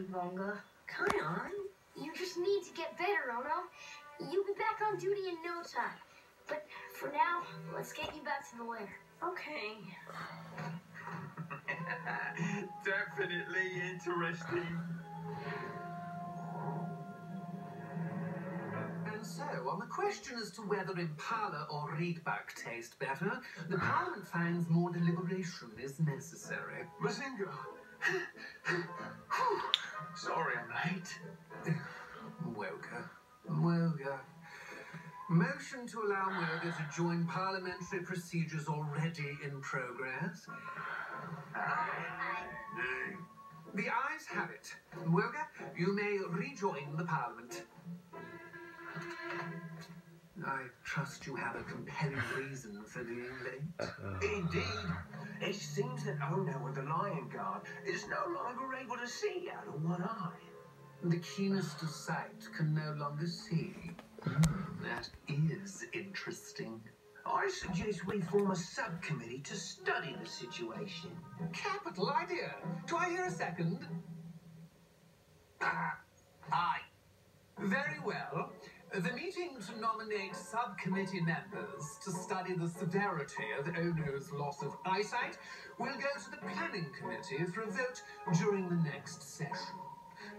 Easy, Bunga. Come on. You just need to get better, Ono. You'll be back on duty in no time. But for now, let's get you back to the lair. Okay. Definitely interesting. And so, on the question as to whether Impala or reedbuck taste better, the Parliament finds more deliberation is necessary. Mzingo. Sorry I'm late. Motion to allow Mwoga to join parliamentary procedures already in progress. The ayes have it. Mwoga, you may rejoin the Parliament. I trust you have a compelling reason for being late. Indeed. It seems that Ono and the Lion Guard is no longer able to see out of one eye. The keenest of sight can no longer see. Hmm, that is interesting. I suggest we form a subcommittee to study the situation. Capital idea. Do I hear a second? Ah, aye. Very well. The meeting to nominate subcommittee members to study the severity of Ono's loss of eyesight will go to the planning committee for a vote during the next session.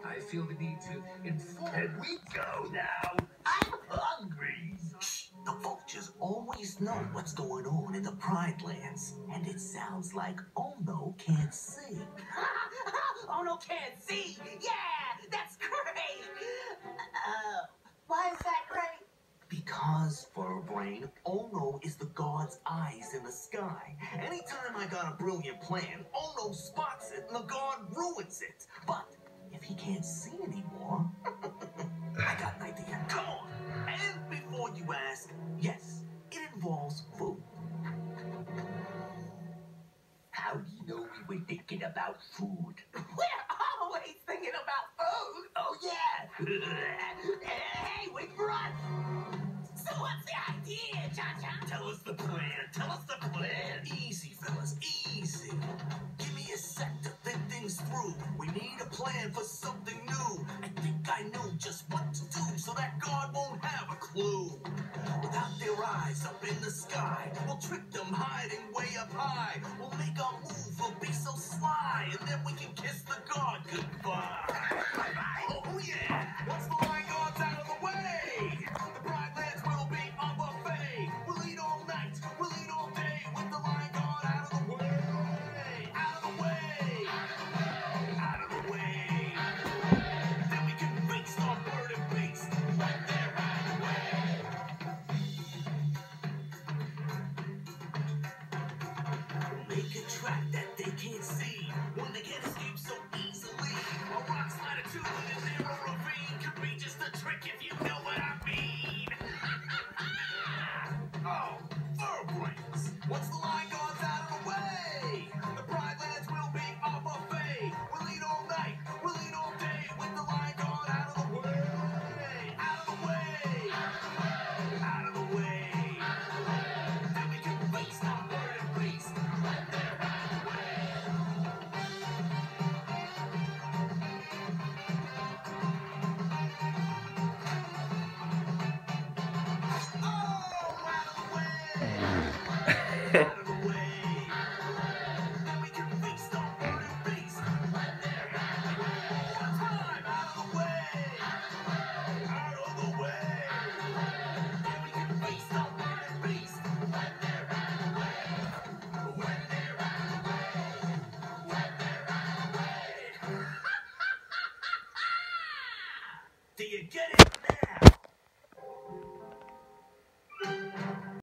I feel the need to inform. Can we go now? I'm hungry. Shh, the vultures always know what's going on in the Pride Lands. And it sounds like Ono can't see. Ono can't see. Yeah, that's great. Uh, why is that great? Because, Furbrain, Ono is the Guard's eyes in the sky. Anytime I got a brilliant plan, Ono spots it and the god ruins it. But if he can't see anymore, I got an idea. Come on! And before you ask, yes, it involves food. How do you know we were thinking about food? We're always thinking about food. Oh, yeah! Tell us the plan. Tell us the plan. Easy, fellas. Easy. Give me a sec to think things through. We need a plan for something new. I think I know just what to do so that Guard won't have a clue. Without their eyes up in the sky, we'll trick them hiding way up high. We'll make our move. We'll be so sly, and then we can kiss the Guard goodbye. Bye bye. Oh yeah. Once the line Once the line you get it there.